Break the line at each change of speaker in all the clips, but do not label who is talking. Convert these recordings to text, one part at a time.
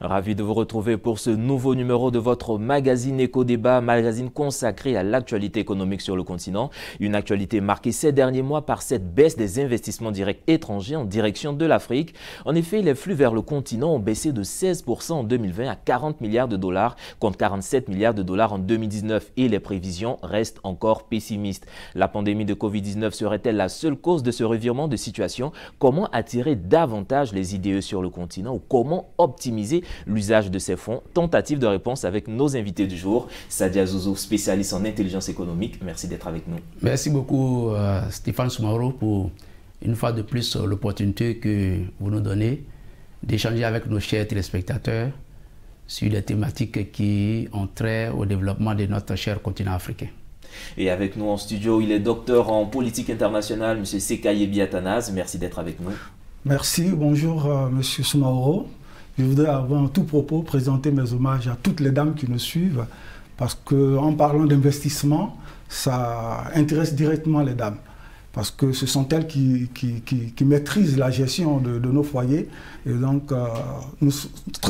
Ravi de vous retrouver pour ce nouveau numéro de votre magazine Éco-Débat, magazine consacré à l'actualité économique sur le continent. Une actualité marquée ces derniers mois par cette baisse des investissements directs étrangers en direction de l'Afrique. En effet, les flux vers le continent ont baissé de 16% en 2020 à 40 milliards de dollars contre 47 milliards de dollars en 2019 et les prévisions restent encore pessimistes. La pandémie de Covid-19 serait-elle la seule cause de ce revirement de situation? Comment attirer davantage les IDE sur le continent ou comment optimiser l'usage de ces fonds. Tentative de réponse avec nos invités du jour. Sadia Zouzou, spécialiste en intelligence économique. Merci d'être avec nous.
Merci beaucoup euh, Stéphane Soumaro pour une fois de plus euh, l'opportunité que vous nous donnez d'échanger avec nos chers téléspectateurs sur des thématiques qui ont trait au développement de notre cher continent africain.
Et avec nous en studio, il est docteur en politique internationale, M. Sekaye Biatanas. Merci d'être avec nous.
Merci, bonjour euh, M. Soumaoro. Je voudrais avant tout propos présenter mes hommages à toutes les dames qui nous suivent, parce qu'en parlant d'investissement, ça intéresse directement les dames parce que ce sont elles qui, maîtrisent la gestion de, nos foyers. Et donc, euh, nous,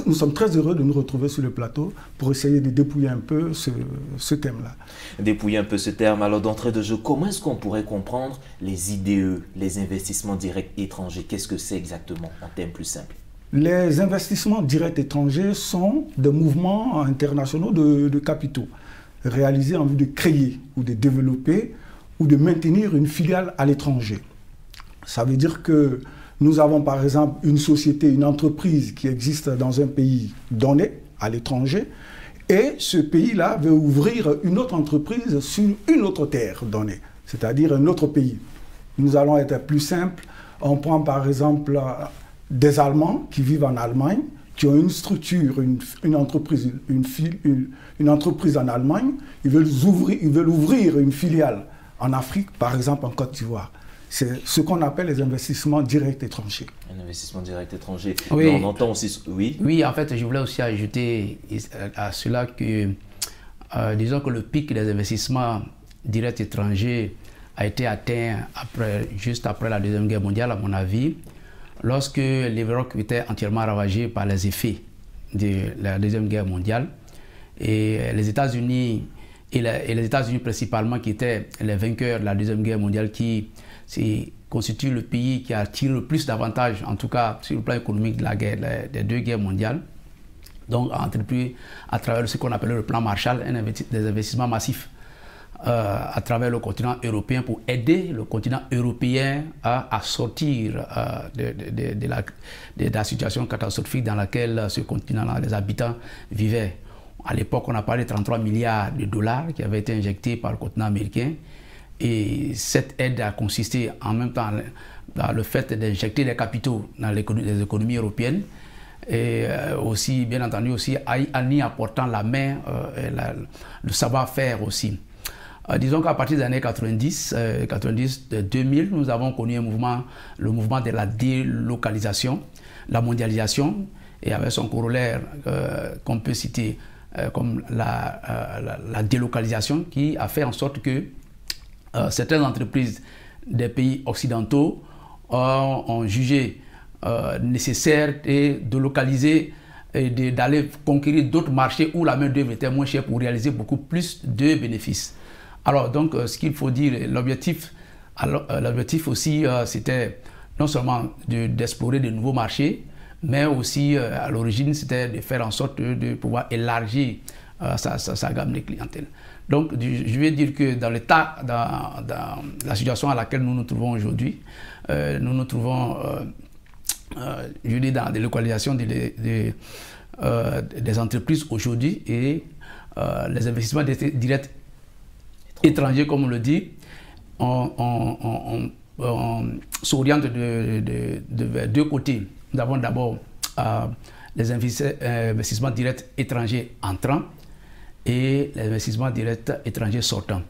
nous, sommes très heureux de nous retrouver sur le plateau pour essayer de dépouiller un peu ce, ce thème-là.
Dépouiller un peu ce terme. Alors, d'entrée de jeu, comment est-ce qu'on pourrait comprendre les IDE, les investissements directs étrangers? Qu'est-ce que c'est exactement en termes plus simples?
Les investissements directs étrangers sont des mouvements internationaux de, capitaux réalisés en vue de créer ou de développer ou de maintenir une filiale à l'étranger. Ça veut dire que nous avons par exemple une société, une entreprise qui existe dans un pays donné, à l'étranger, et ce pays-là veut ouvrir une autre entreprise sur une autre terre donnée, c'est-à-dire un autre pays. Nous allons être plus simples. On prend par exemple des Allemands qui vivent en Allemagne, qui ont une structure, une, entreprise, une, une, entreprise en Allemagne, ils veulent, ouvrir, ils veulent ouvrir une filiale en Afrique, par exemple en Côte d'Ivoire. C'est ce qu'on appelle les investissements directs étrangers.
Un investissement direct étranger. Oui. on entend aussi. Oui.
Oui, en fait, je voulais aussi ajouter à cela que, euh, disons que le pic des investissements directs étrangers a été atteint après, juste après la Deuxième Guerre mondiale, à mon avis, lorsque l'Europe était entièrement ravagée par les effets de la Deuxième Guerre mondiale. Et les États-Unis et, les États-Unis principalement, qui étaient les vainqueurs de la Deuxième Guerre mondiale, qui constitue le pays qui attire le plus d'avantages, en tout cas sur le plan économique de la guerre, des deux guerres mondiales. Donc, a entrepris à travers ce qu'on appelle le plan Marshall, des investissements massifs euh, à travers le continent européen pour aider le continent européen à, sortir euh, de, la, situation catastrophique dans laquelle ce continent, les habitants vivaient. À l'époque, on a parlé de 33 milliards de dollars qui avaient été injectés par le continent américain. Et cette aide a consisté en même temps dans le fait d'injecter des capitaux dans les économies européennes et euh, aussi, bien entendu, aussi en y apportant la main, euh, le savoir-faire aussi. Euh, disons qu'à partir des années 90, 90, 2000, nous avons connu un mouvement, le mouvement de la délocalisation, la mondialisation, et avec son corollaire qu'on peut citer euh, comme euh, la, délocalisation qui a fait en sorte que euh, certaines entreprises des pays occidentaux ont, jugé nécessaire de localiser et d'aller conquérir d'autres marchés où la main-d'œuvre était moins chère pour réaliser beaucoup plus de bénéfices. Alors, donc, ce qu'il faut dire, l'objectif, l'objectif aussi, c'était non seulement d'explorer de, nouveaux marchés, mais aussi euh, à l'origine, c'était de faire en sorte de, pouvoir élargir euh, sa, gamme de clientèle. Donc, je vais dire que dans l'état, dans, la situation à laquelle nous nous trouvons aujourd'hui, euh, nous nous trouvons, je dis, dans des localisations des entreprises aujourd'hui et les investissements directs étrangers, comme on le dit, on, s'oriente de, de, deux côtés. Nous avons d'abord euh, les euh, investissements directs étrangers entrants et les investissements directs étrangers sortants.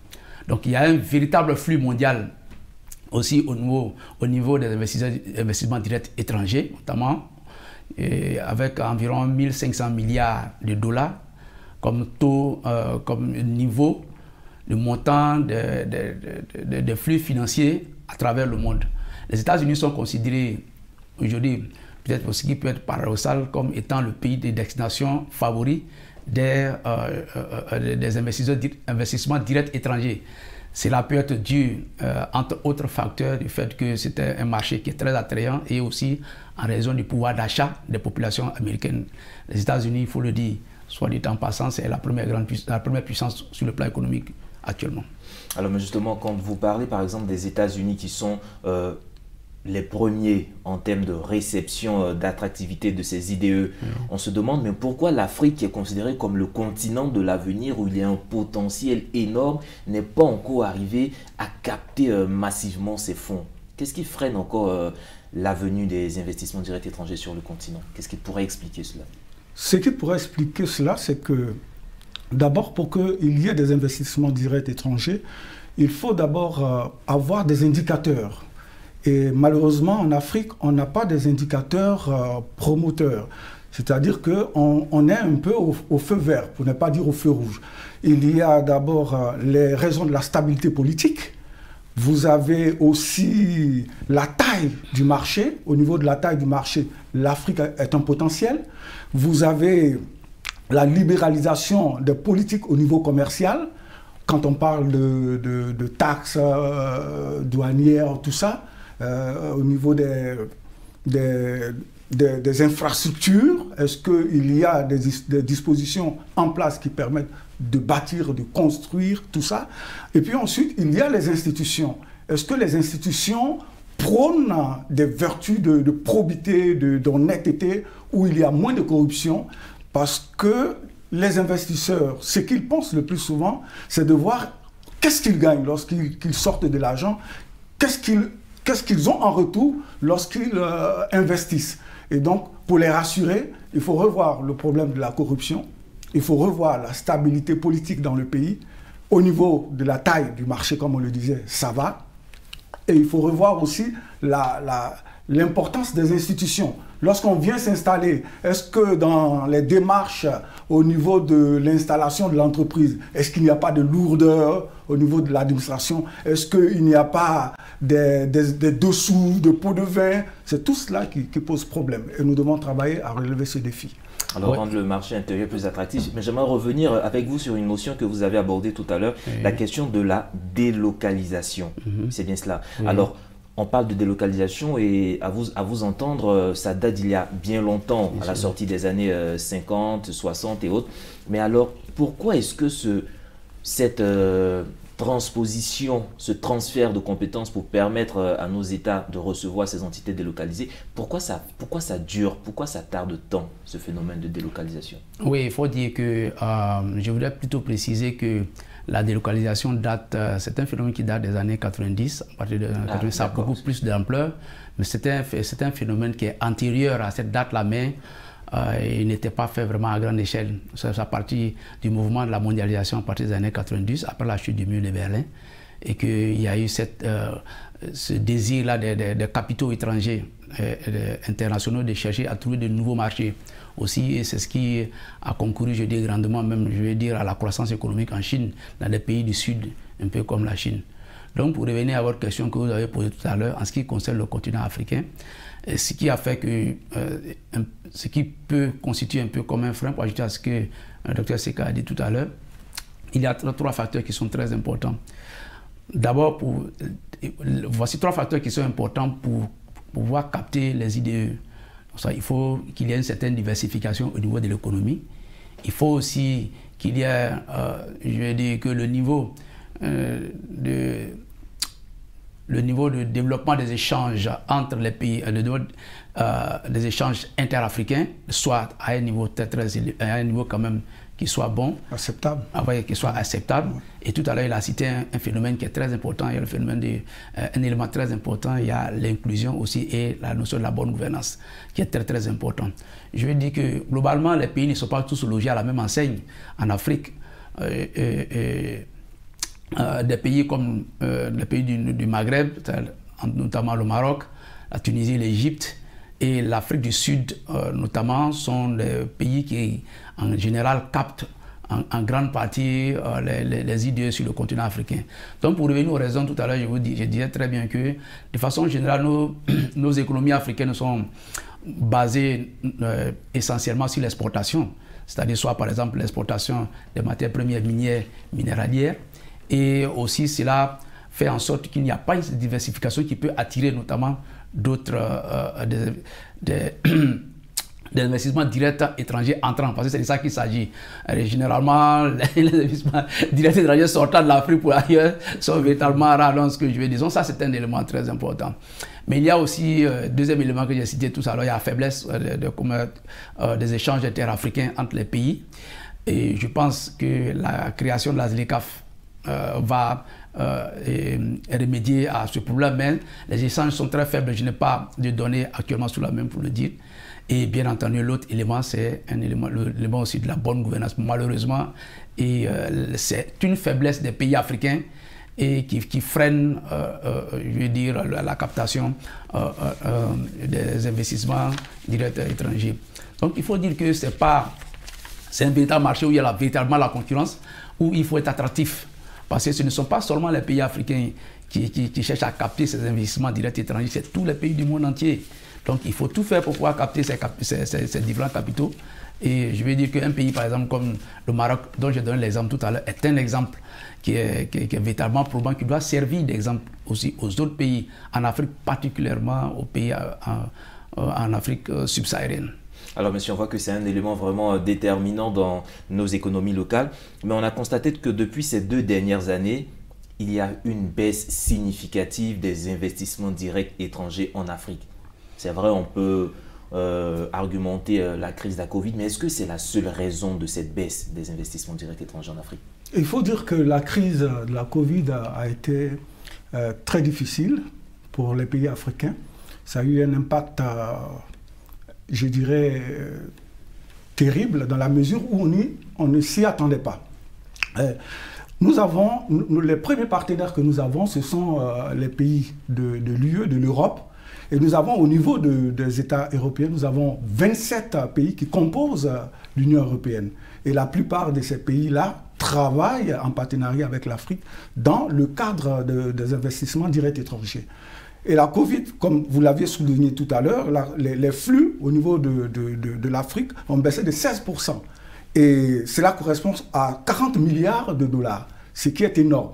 Donc il y a un véritable flux mondial aussi au niveau, au niveau des investissements, directs étrangers, notamment avec environ 1500 milliards de dollars euh, comme niveau, le montant des de, flux financiers à travers le monde. Les États-Unis sont considérés aujourd'hui peut-être aussi qui peut être paradoxal comme étant le pays de destination favori des, euh, euh, des investissements directs étrangers. Cela peut être dû, entre autres facteurs, du fait que c'est un marché qui est très attrayant et aussi en raison du pouvoir d'achat des populations américaines. Les États-Unis, il faut le dire, soit dit en passant, c'est la la première puissance sur le plan économique actuellement.
Alors, mais justement, quand vous parlez par exemple des États-Unis qui sont euh, les premiers en termes de réception, euh, d'attractivité de ces IDE, on se demande mais pourquoi l'Afrique, qui est considérée comme le continent de l'avenir, où il y a un potentiel énorme, n'est pas encore arrivé à capter euh, massivement ces fonds? Qu'est-ce qui freine encore la venue des investissements directs étrangers sur le continent? Qu'est-ce qui pourrait expliquer cela?
Ce qui pourrait expliquer cela, c'est que D'abord, pour qu'il y ait des investissements directs étrangers, il faut d'abord euh, avoir des indicateurs. Et malheureusement, en Afrique, on n'a pas des indicateurs euh, promoteurs. C'est-à-dire qu'on on est un peu au, feu vert, pour ne pas dire au feu rouge. Il y a d'abord euh, les raisons de la stabilité politique. Vous avez aussi la taille du marché. Au niveau de la taille du marché, l'Afrique est un potentiel. Vous avez la libéralisation des politiques au niveau commercial, quand on parle de, taxes euh, douanières, tout ça, euh, au niveau des, infrastructures, est-ce qu'il y a des, dispositions en place qui permettent de bâtir, de construire, tout ça? Et puis ensuite, il y a les institutions. Est-ce que les institutions prônent des vertus de, de probité, d'honnêteté, où il y a moins de corruption? Parce que les investisseurs, ce qu'ils pensent le plus souvent, c'est de voir qu'est-ce qu'ils gagnent lorsqu'ils sortent de l'argent, qu'est-ce qu'ils ont en retour lorsqu'ils euh, investissent. Et donc, pour les rassurer, il faut revoir le problème de la corruption, il faut revoir la stabilité politique dans le pays. Au niveau de la taille du marché, comme on le disait, ça va. Et il faut revoir aussi l'importance des institutions. Lorsqu'on vient s'installer, est-ce que dans les démarches au niveau de l'installation de l'entreprise, est-ce qu'il n'y a pas de lourdeur au niveau de l'administration? Est-ce qu'il n'y a pas des, dessous de pots de vin? C'est tout cela qui, pose problème. Et nous devons travailler à relever ce défi.
Alors, rendre le marché intérieur plus attractif. Mais j'aimerais revenir avec vous sur une notion que vous avez abordée tout à l'heure, la question de la délocalisation. Mhm. C'est bien cela. Alors, on parle de délocalisation et à vous, à vous entendre, euh, ça date d'il y a bien longtemps, à la sortie des années 50, euh, 60 et autres. Mais alors, pourquoi est-ce que ce, cette euh, transposition, ce transfert de compétences pour permettre à nos États de recevoir ces entités délocalisées, pourquoi ça, pourquoi ça dure, pourquoi ça tarde tant, ce phénomène de délocalisation?
Oui, il faut dire que je voudrais plutôt préciser que la délocalisation date, euh, c'est un phénomène qui date des années 90, à partir de ah, ça a beaucoup plus d'ampleur, mais c'est un, un, phénomène qui est antérieur à cette date-là, mais euh, il n'était pas fait vraiment à grande échelle. C'est à partir du mouvement de la mondialisation à partir des années 90, après la chute du mur de Berlin, et qu'il y a eu cette, euh, ce désir-là des, capitaux étrangers internationaux de chercher à trouver de nouveaux marchés aussi, et c'est ce qui a concouru, je dis grandement même, je vais dire, à la croissance économique en Chine, dans des pays du Sud, un peu comme la Chine. Donc, pour revenir à votre question que vous avez posée tout à l'heure, en ce qui concerne le continent africain, ce qui a fait que, euh, ce qui peut constituer un peu comme un frein, pour ajouter à ce que le docteur Seka a dit tout à l'heure, il y a trois facteurs qui sont très importants. D'abord, voici trois facteurs qui sont importants pour pouvoir capter les il faut qu'il y ait une certaine diversification au niveau de l'économie. Il faut aussi qu'il y ait, euh, je vais dire que le niveau, euh, de, le niveau de développement des échanges entre les pays, le niveau euh, des échanges interafricains soit à un niveau très, très à un niveau quand même qui soit bon.
Acceptable.
Ah qui soit acceptable. Et tout à l'heure, il a cité un, phénomène qui est très important. Il y a le phénomène de, euh, un élément très important. Il y a l'inclusion aussi et la notion de la bonne gouvernance qui est très, très important. Je veux dire que globalement, les pays ne sont pas tous logés à la même enseigne. En Afrique, euh, euh, des pays comme les pays du, du Maghreb, notamment le Maroc, la Tunisie, l'Égypte, et l'Afrique du Sud, notamment, sont des pays qui en général captent en, grande partie euh, les, idées sur le continent africain. Donc pour revenir aux raisons, tout à l'heure je vous disais très bien que de façon générale nos, économies africaines sont basé essentiellement sur l'exportation, c'est-à-dire soit par exemple l'exportation des matières premières minières, minéralières, et aussi cela fait en sorte qu'il n'y a pas une diversification qui peut attirer notamment d'autres des investissements directs étrangers entrants, parce que c'est de ça qu'il s'agit. Généralement, les investissements directs étrangers sortant de l'Afrique pour ailleurs sont véritablement rares. Donc, ce que je veux dire, ça, c'est un élément très important. Mais il y a aussi, euh, deuxième élément que j'ai cité tout à l'heure, il y a la faiblesse euh, de, euh, des échanges interafricains entre les pays. Et je pense que la création de la ZLECAF va remédier à ce problème. Mais les échanges sont très faibles. Je n'ai pas de données actuellement sous la main pour le dire. Et bien entendu, l'autre élément, c'est un élément, l'élément aussi de la bonne gouvernance. Malheureusement, euh, c'est une faiblesse des pays africains et qui, qui freine, euh, euh, je veux dire, la, captation des investissements directs étrangers. Donc, il faut dire que c'est pas, c'est un véritable marché où il y a véritablement la concurrence, où il faut être attractif. Parce que ce ne sont pas seulement les pays africains qui cherchent à capter ces investissements directs étrangers, c'est tous les pays du monde entier. Donc il faut tout faire pour pouvoir capter ces, différents capitaux. Et je vais dire qu'un pays, par exemple, comme le Maroc, dont j'ai donné l'exemple tout à l'heure, est un exemple qui est, qui, véritablement probant, qui doit servir d'exemple aussi aux autres pays, en Afrique, particulièrement aux pays euh, en, en Afrique euh, subsaharienne.
Alors, monsieur, on voit que c'est un élément vraiment euh, déterminant dans nos économies locales, mais on a constaté que depuis ces deux dernières années, il y a une baisse significative des investissements directs étrangers en Afrique. C'est vrai, on peut euh, argumenter euh, la crise de la Covid, mais est-ce que c'est la seule raison de cette baisse des investissements directs étrangers en Afrique?
Il faut dire que la crise de la Covid a, été euh, très difficile pour les pays africains. Ça a eu un impact, je dirais, terrible dans la mesure où on, ne s'y attendait pas. Nous avons, les premiers partenaires que nous avons, ce sont les pays de l'UE, de l'Europe, et nous avons au niveau des États européens, nous avons 27 pays qui composent l'Union européenne. Et la plupart de ces pays-là travaillent en partenariat avec l'Afrique dans le cadre des investissements directs étrangers. Et la Covid, comme vous l'aviez souligné tout à l'heure, les, flux au niveau de, de l'Afrique ont baissé de 16%. Et cela correspond à 40 milliards de dollars, ce qui est énorme.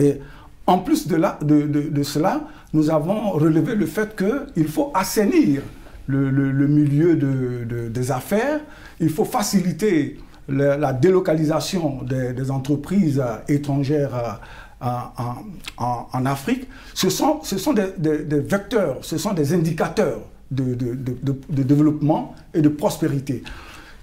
Et en plus de, de, cela, nous avons relevé le fait qu'il faut assainir le, milieu des affaires, il faut faciliter la, délocalisation des, entreprises étrangères euh, en, Afrique. Ce sont, des, vecteurs, ce sont des indicateurs de, développement et de prospérité.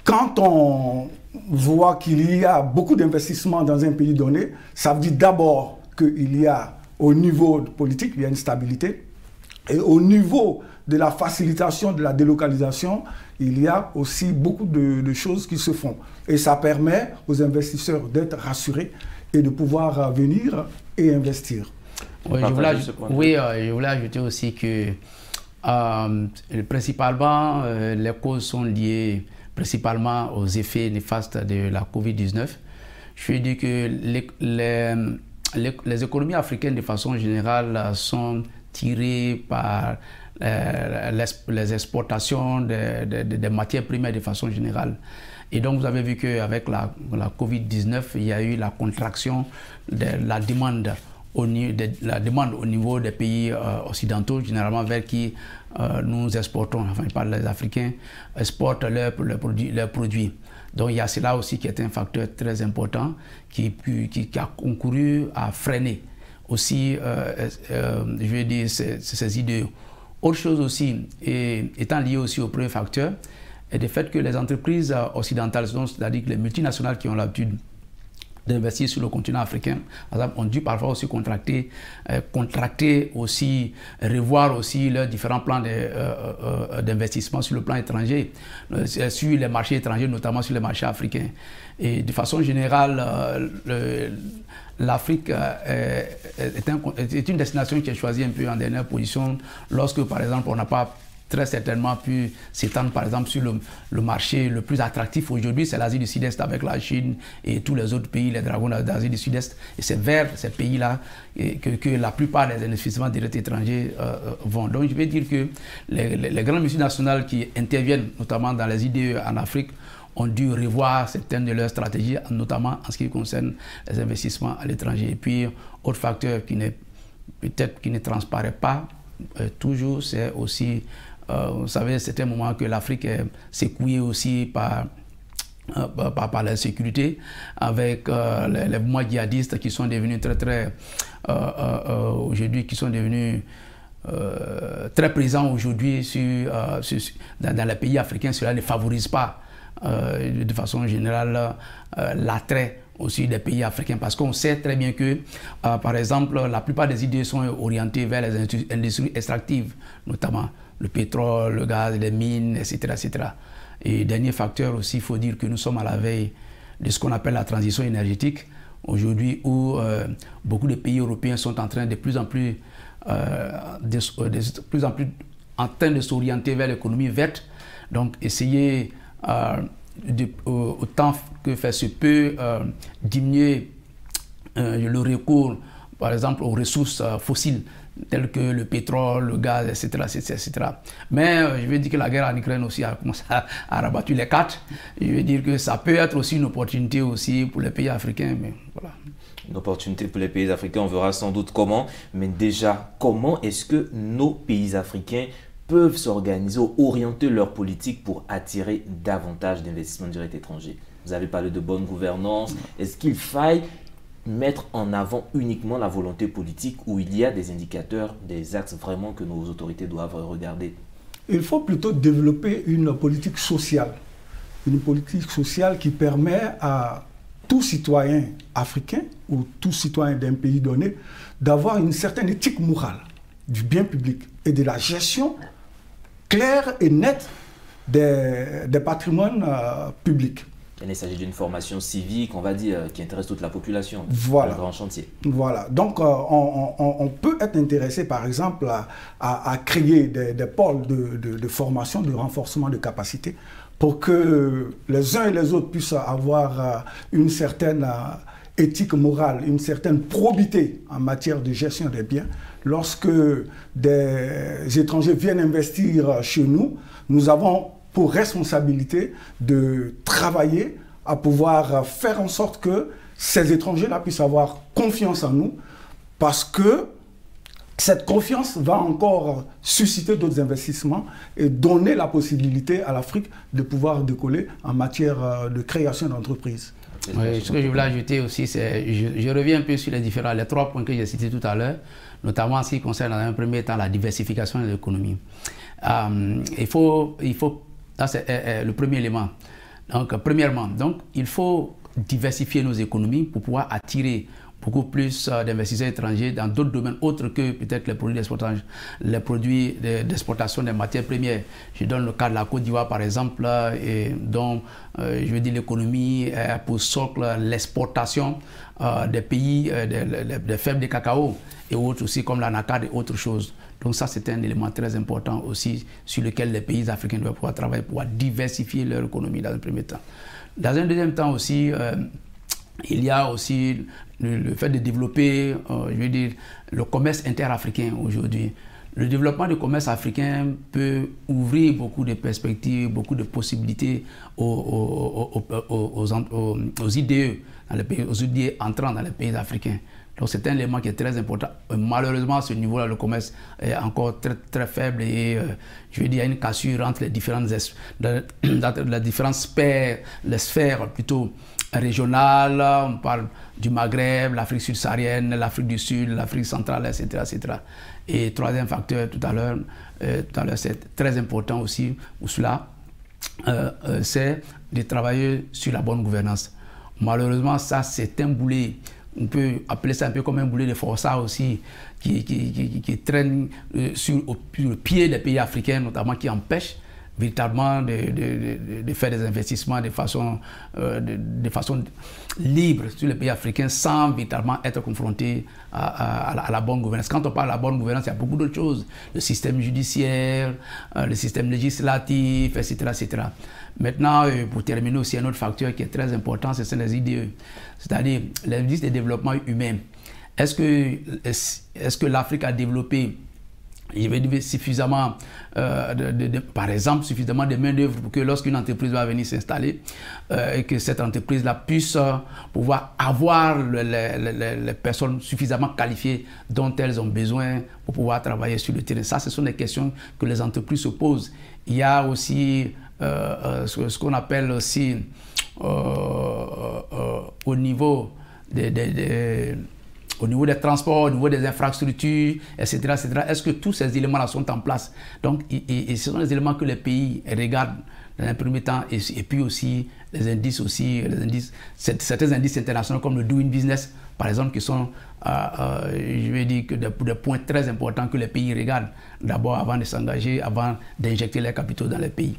Quand on voit qu'il y a beaucoup d'investissements dans un pays donné, ça veut dire d'abord qu'il y a au niveau politique, il y a une stabilité. Et au niveau de la facilitation de la délocalisation, il y a aussi beaucoup de, choses qui se font. Et ça permet aux investisseurs d'être rassurés et de pouvoir venir et investir.
Oui, je voulais, euh, je voulais, ajouter aussi que euh, principalement, euh, les causes sont liées principalement aux effets néfastes de la COVID-19. Je veux dire que les, les les, économies africaines de façon générale sont tirées par euh, les, exportations des matières premières de façon générale. Et donc vous avez vu qu'avec la, la Covid-19, il y a eu la contraction de la demande au, de, niveau des pays euh, occidentaux, généralement vers qui euh, nous exportons, enfin je parle des Africains, exportent leurs produits. Donc il y a cela aussi qui est un facteur très important qui, a concouru à freiner aussi, euh, euh, je vais dire, ces, idées. Autre chose aussi, étant lié aussi au premier facteur, est le fait que les entreprises occidentales, c'est-à-dire les multinationales qui ont l'habitude d'investir sur le continent africain, ont dû parfois aussi contracter, euh, contracter aussi, revoir aussi leurs différents plans euh, euh, d'investissement sur le plan étranger, sur les marchés étrangers, notamment sur les marchés africains. Et de façon générale, l'Afrique est, est, une destination qui est choisie un peu en dernière position lorsque, par exemple, on n'a pas très certainement pu s'étendre par exemple sur le, marché le plus attractif aujourd'hui, c'est l'Asie du Sud-Est avec la Chine et tous les autres pays, les dragons d'Asie du Sud-Est. Et c'est vers ces pays-là que, la plupart des investissements directs étrangers euh, euh, vont. Donc je vais dire que les, les, grandes multinationales qui interviennent notamment dans les IDE en Afrique ont dû revoir certaines de leurs stratégies, notamment en ce qui concerne les investissements à l'étranger. Et puis, autre facteur qui n'est peut-être qui ne transparaît pas euh, toujours, c'est aussi vous savez, c'était un moment que l'Afrique s'est couillée aussi par, euh, par, par, l'insécurité, avec euh, les, mouvements djihadistes qui sont devenus très, très, aujourd'hui, qui sont devenus très présents aujourd'hui sur, dans, les pays africains. Cela ne favorise pas de façon générale l'attrait aussi des pays africains parce qu'on sait très bien que, par exemple, la plupart des idées sont orientées vers les industries extractives, notamment le pétrole, le gaz, les mines, etc. etc. Et dernier facteur aussi, il faut dire que nous sommes à la veille de ce qu'on appelle la transition énergétique, aujourd'hui où euh, beaucoup de pays européens sont en train de plus en plus, euh, de, plus, en plus en train de s'orienter vers l'économie verte. Donc essayer euh, autant que faire se peut diminuer le recours, par exemple, aux ressources fossiles tels que le pétrole, le gaz, etc. etc., Mais euh, je veux dire que la guerre en Ukraine aussi a commencé les cartes. Je veux dire que ça peut être aussi une opportunité aussi pour les pays africains. Mais voilà.
Une opportunité pour les pays africains, on verra sans doute comment. Mais déjà, comment est-ce que nos pays africains peuvent s'organiser ou orienter leur politique pour attirer davantage d'investissements directs étrangers? Vous avez parlé de bonne gouvernance. Est-ce qu'il faille mettre en avant uniquement la volonté politique où il y a des indicateurs, des axes vraiment que nos autorités doivent regarder
Il faut plutôt développer une politique sociale. Une politique sociale qui permet à tout citoyen africain ou tout citoyen d'un pays donné d'avoir une certaine éthique morale du bien public et de la gestion claire et nette des, des patrimoines euh, publics.
Il s'agit d'une formation civique, on va dire, qui intéresse toute la population.
Voilà.
Un grand chantier.
Voilà. Donc, euh, on, peut être intéressé, par exemple, à, créer des, pôles de, formation, de renforcement de capacité, pour que les uns et les autres puissent avoir euh, une certaine euh, éthique morale, une certaine probité en matière de gestion des biens. Lorsque des étrangers viennent investir chez nous, nous avons pour responsabilité de travailler à pouvoir faire en sorte que ces étrangers-là puissent avoir confiance en nous parce que cette confiance va encore susciter d'autres investissements et donner la possibilité à l'Afrique de pouvoir décoller en matière euh, de création d'entreprises.
Oui, ce que je voulais ajouter aussi, c'est, je, reviens un peu sur les différents, les trois points que j'ai cités tout à l'heure, notamment en ce qui concerne dans un premier temps la diversification de l'économie. Euh, il, faut, il faut ça, c'est euh, euh, le premier élément. Donc, premièrement, donc, il faut diversifier nos économies pour pouvoir attirer beaucoup plus euh, d'investisseurs étrangers dans d'autres domaines autres que peut-être les produits d'exportation, les produits d'exportation des matières premières. Je donne le cas de la Côte d'Ivoire par exemple, dont je veux dire l'économie a pour socle l'exportation des pays, des, fèves de cacao et autres aussi comme l'anacard et autres choses. Donc ça, c'est un élément très important aussi sur lequel les pays africains doivent pouvoir travailler pour diversifier leur économie dans un premier temps. Dans un deuxième temps aussi, euh, il y a aussi le, fait de développer, euh, je veux dire, le commerce interafricain aujourd'hui. Le développement du commerce africain peut ouvrir beaucoup de perspectives, beaucoup de possibilités aux, aux, IDE, dans les pays, aux IDE entrant dans les pays africains. Donc c'est un élément qui est très important. Euh, malheureusement, à ce niveau-là, le commerce est encore très, très faible et euh, je veux dire, il y a une cassure entre les différentes, dans, différentes sphères, les sphères plutôt régionales. On parle du Maghreb, l'Afrique subsaharienne, l'Afrique du Sud, l'Afrique centrale, etc., etc. Et troisième facteur, tout à l'heure, euh, c'est très important aussi, ou cela, c'est de travailler sur la bonne gouvernance. Malheureusement, ça, c'est un boulet on peut appeler ça un peu comme un boulet de forçat aussi, qui, traîne euh, sur, le pied des pays africains, notamment qui empêche véritablement de, de, faire des investissements de façon, euh, de, façon libre sur les pays africains sans véritablement être confrontés à, la, bonne gouvernance. Quand on parle de la bonne gouvernance, il y a beaucoup d'autres choses. Le système judiciaire, euh, le système législatif, etc. etc. Maintenant, euh, pour terminer aussi, un autre facteur qui est très important, ce sont les IDE, c'est-à-dire les indices de développement humain. Est-ce que, est-ce que l'Afrique a développé il y avait suffisamment, euh, par exemple, suffisamment de main-d'œuvre pour que lorsqu'une entreprise va venir s'installer, euh, que cette entreprise-là puisse euh, pouvoir avoir les, personnes suffisamment qualifiées dont elles ont besoin pour pouvoir travailler sur le terrain. Ça, ce sont des questions que les entreprises se posent. Il y a aussi ce, qu'on appelle aussi au niveau des au niveau des transports, au niveau des infrastructures, etc. etc. Est-ce que tous ces éléments-là sont en place? Donc, et, ce sont les éléments que les pays regardent dans un premier temps, et, puis aussi les indices aussi, les indices, certains indices internationaux comme le Doing Business, par exemple, qui sont, euh, euh, je vais dire, que des, points très importants que les pays regardent d'abord avant de s'engager, avant d'injecter leurs capitaux dans les pays.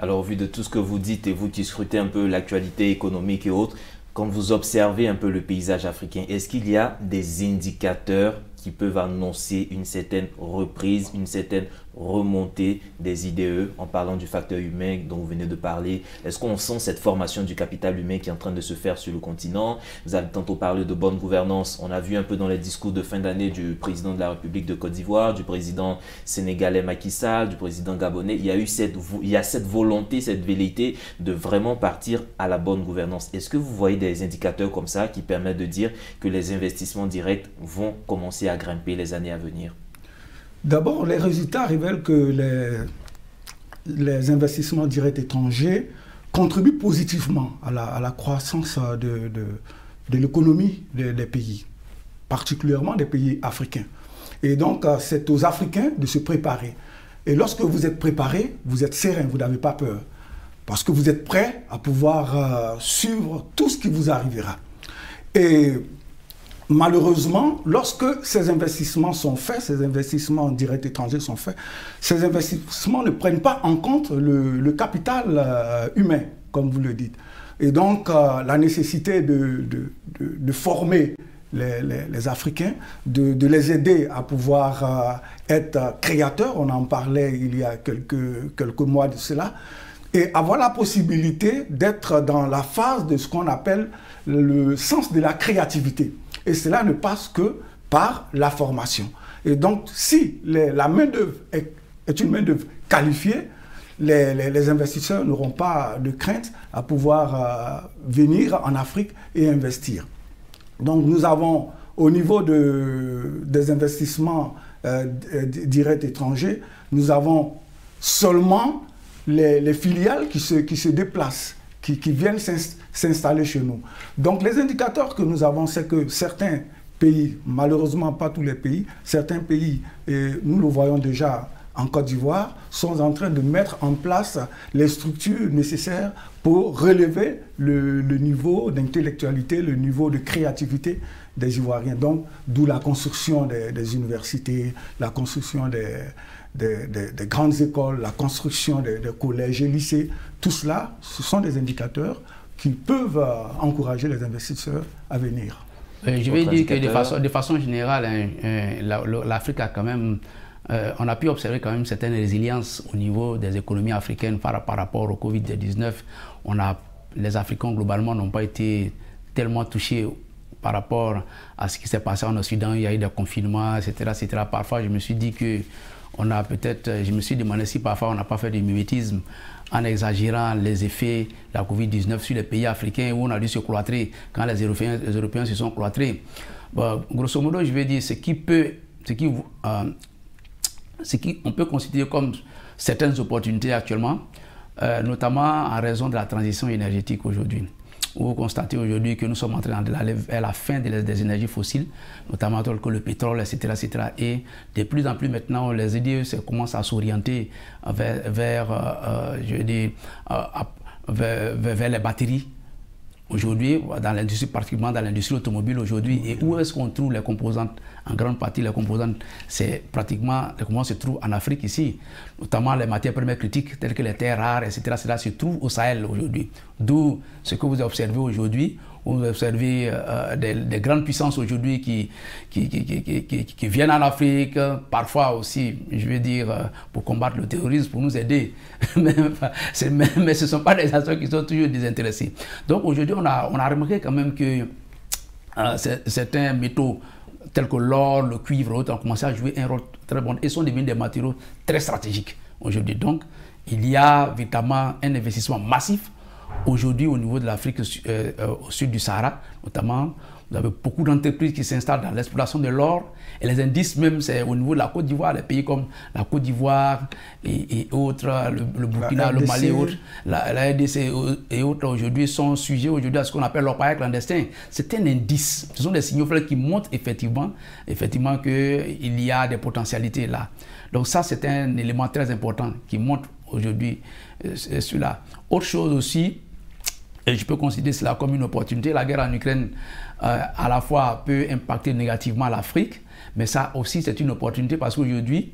Alors, au vu de tout ce que vous dites et vous qui scrutez un peu l'actualité économique et autres, quand vous observez un peu le paysage africain, est-ce qu'il y a des indicateurs qui peuvent annoncer une certaine reprise, une certaine remontée des IDE en parlant du facteur humain dont vous venez de parler Est-ce qu'on sent cette formation du capital humain qui est en train de se faire sur le continent? Vous avez tantôt parlé de bonne gouvernance. On a vu un peu dans les discours de fin d'année du président de la République de Côte d'Ivoire, du président sénégalais Macky Sall, du président gabonais. Il y a eu cette, il y a cette volonté, cette velléité de vraiment partir à la bonne gouvernance. Est-ce que vous voyez des indicateurs comme ça qui permettent de dire que les investissements directs vont commencer à grimper les années à venir?
D'abord, les résultats révèlent que les, investissements directs étrangers contribuent positivement à la, croissance de, l'économie des, pays, particulièrement des pays africains. Et donc, euh, c'est aux Africains de se préparer. Et lorsque vous êtes préparé, vous êtes serein, vous n'avez pas peur. Parce que vous êtes prêt à pouvoir euh, suivre tout ce qui vous arrivera. Malheureusement, lorsque ces investissements sont faits, ces investissements directs étrangers sont faits, ces investissements ne prennent pas en compte le, capital euh, humain, comme vous le dites. Et donc, euh, la nécessité de, former les, Africains, de, les aider à pouvoir euh, être créateurs, on en parlait il y a quelques, quelques mois de cela, et avoir la possibilité d'être dans la phase de ce qu'on appelle le sens de la créativité. Et cela ne passe que par la formation. Et donc, si la main-d'œuvre est, une main-d'œuvre qualifiée, les, investisseurs n'auront pas de crainte à pouvoir euh, venir en Afrique et investir. Donc, nous avons, au niveau de, des investissements euh, directs étrangers, nous avons seulement les, filiales qui se déplacent, qui, viennent s'installer chez nous. Donc les indicateurs que nous avons, c'est que certains pays, malheureusement pas tous les pays, certains pays, et nous le voyons déjà en Côte d'Ivoire, sont en train de mettre en place les structures nécessaires pour relever le, niveau d'intellectualité, le niveau de créativité des Ivoiriens. Donc, d'où la construction des, universités, la construction des, des, grandes écoles, la construction des, collèges et lycées. Tout cela, ce sont des indicateurs qui peuvent euh, encourager les investisseurs à venir.
Euh, je vais dire que de façon, de façon générale, hein, euh, l'Afrique a quand même, on a pu observer quand même certaines résiliences au niveau des économies africaines par, par rapport au Covid-19. On a, les Africains globalement n'ont pas été tellement touchés par rapport à ce qui s'est passé en Occident. Il y a eu des confinements, etc., etc. Parfois, je me suis dit que on a peut-être, je me suis demandé si parfois on n'a pas fait du mimétisme en exagérant les effets de la Covid-19 sur les pays africains où on a dû se cloîtrer quand les Européens, les Européens se sont cloîtrés. grosso modo, je vais dire ce qui peut, ce qui, euh, ce qui on peut considérer comme certaines opportunités actuellement, euh, notamment en raison de la transition énergétique aujourd'hui vous constatez aujourd'hui que nous sommes en train d'aller vers la fin des, énergies fossiles, notamment que le pétrole, etc., etc. Et de plus en plus maintenant, les idées commencent à s'orienter vers, euh, euh, euh, les batteries aujourd'hui, dans l'industrie, particulièrement dans l'industrie automobile aujourd'hui, et où est-ce qu'on trouve les composantes En grande partie, les composantes, c'est pratiquement, les composantes se trouvent en Afrique ici, notamment les matières premières critiques telles que les terres rares, etc. Cela se trouve au Sahel aujourd'hui. D'où ce que vous observez aujourd'hui, vous observez euh, des, grandes puissances aujourd'hui qui qui, qui, qui, viennent en Afrique, parfois aussi, je veux dire, euh, pour combattre le terrorisme, pour nous aider. mais, mais, ce ne sont pas des acteurs qui sont toujours désintéressés. Donc aujourd'hui, on a, on a remarqué quand même que euh, certains métaux tels que l'or, le cuivre, ont commencé à jouer un rôle très bon et sont devenus des matériaux très stratégiques aujourd'hui. Donc, il y a évidemment un investissement massif Aujourd'hui, au niveau de l'Afrique euh, euh, au sud du Sahara, notamment, vous avez beaucoup d'entreprises qui s'installent dans l'exploitation de l'or. Et les indices, même, c'est au niveau de la Côte d'Ivoire, les pays comme la Côte d'Ivoire et, autres, le, Burkina, le Mali et autres, la, RDC et autres, aujourd'hui, sont sujets aujourd'hui à ce qu'on appelle l'orpaillage clandestin. C'est un indice. Ce sont des signaux qui montrent effectivement, effectivement qu'il y a des potentialités là. Donc ça, c'est un élément très important qui montre aujourd'hui euh, cela. Autre chose aussi, et je peux considérer cela comme une opportunité. La guerre en Ukraine, euh, à la fois, peut impacter négativement l'Afrique, mais ça aussi, c'est une opportunité parce qu'aujourd'hui,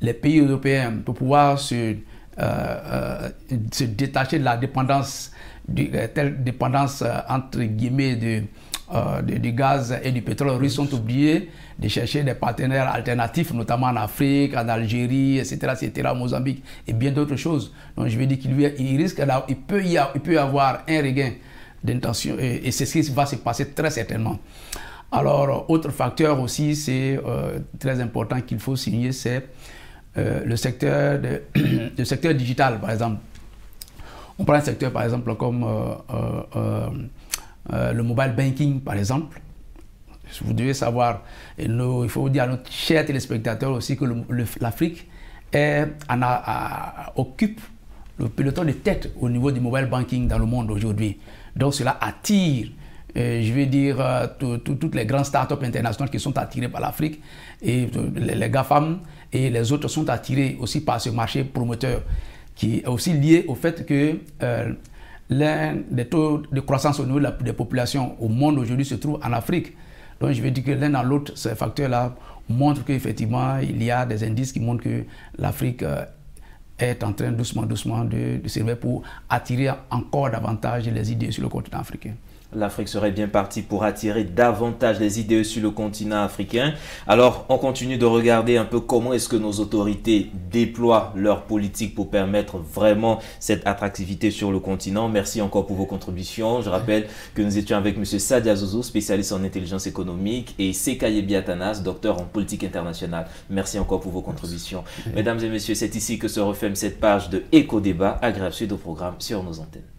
les pays européens, pour pouvoir se, euh, euh, se détacher de la dépendance, de, telle dépendance, entre guillemets, de, du gaz et du pétrole russe, sont obligés de chercher des partenaires alternatifs, notamment en Afrique, en Algérie, etc., etc., Mozambique et bien d'autres choses. Donc je veux dire qu'il il risque, il peut y avoir un regain d'intention et, c'est ce qui va se passer très certainement. Alors, autre facteur aussi, c'est euh, très important qu'il faut signer, c'est euh, le, secteur de, le secteur digital, par exemple. On prend un secteur, par exemple, comme euh, le mobile banking, par exemple vous devez savoir, il faut dire à notre cher téléspectateur aussi que l'Afrique occupe le peloton de tête au niveau du mobile banking dans le monde aujourd'hui. Donc cela attire, euh, je vais dire, euh, toutes les grandes startups internationales qui sont attirées par l'Afrique et euh, les, GAFAM et les autres sont attirés aussi par ce marché promoteur qui est aussi lié au fait que l'un des taux de croissance au niveau des populations au monde aujourd'hui se trouve en Afrique. Donc je vais dire que l'un dans l'autre, ces facteurs-là montrent qu'effectivement, il y a des indices qui montrent que l'Afrique euh, est en train doucement, doucement de, de servir pour attirer encore davantage les idées sur le continent africain
l'Afrique serait bien partie pour attirer davantage les idées sur le continent africain. Alors, on continue de regarder un peu comment est-ce que nos autorités déploient leur politique pour permettre vraiment cette attractivité sur le continent. Merci encore pour vos contributions. Je rappelle que nous étions avec M. Sadia Zouzou, spécialiste en intelligence économique, et Sekaye Biatanas, docteur en politique internationale. Merci encore pour vos contributions. Mesdames et messieurs, c'est ici que se referme cette page de Éco-Débat, agréable suite au programme sur nos antennes.